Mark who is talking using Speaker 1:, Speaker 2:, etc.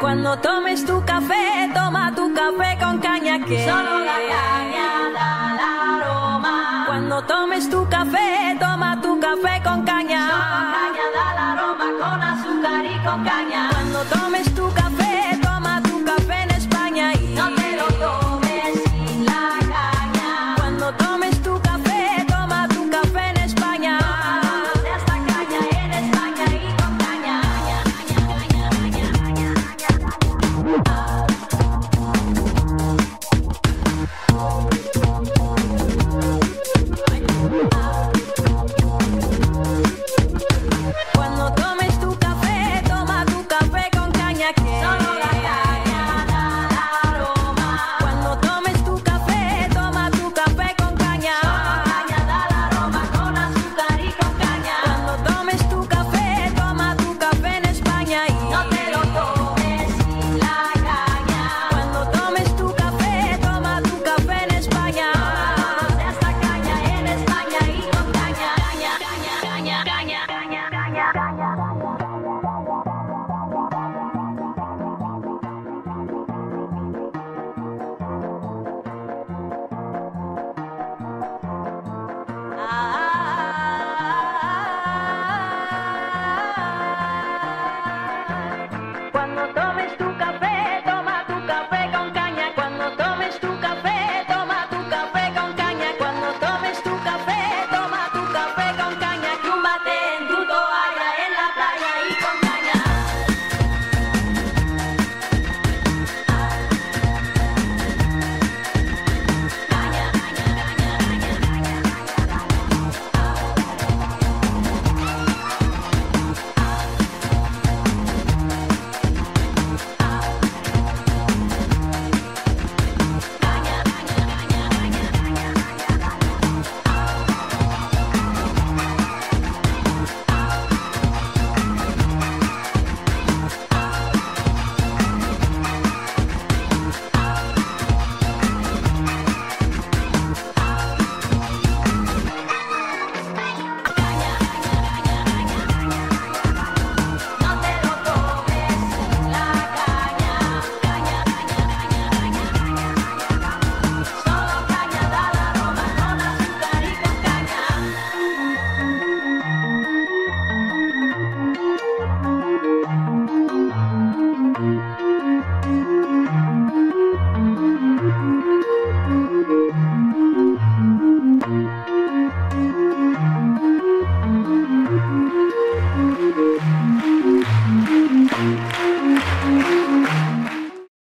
Speaker 1: Cuando tomes tu café, toma tu café con caña que
Speaker 2: solo la caña da la aroma.
Speaker 1: Cuando tomes tu café, toma tu café con caña.
Speaker 2: Solo caña da la aroma con azúcar y con caña. Cuando tomes tu café.